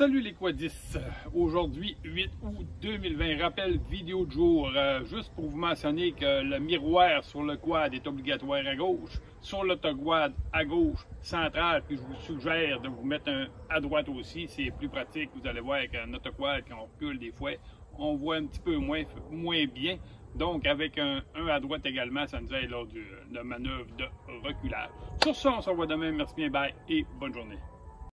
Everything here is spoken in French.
Salut les quadistes! Aujourd'hui, 8 août 2020, rappel vidéo de jour. Euh, juste pour vous mentionner que le miroir sur le quad est obligatoire à gauche, sur l'autoquad à gauche, central, puis je vous suggère de vous mettre un à droite aussi, c'est plus pratique. Vous allez voir avec un autoquad, quand on recule des fois, on voit un petit peu moins, moins bien. Donc, avec un, un, à droite également, ça nous aide lors de la manœuvre de reculage. Sur ce, on se revoit demain. Merci bien, bye et bonne journée.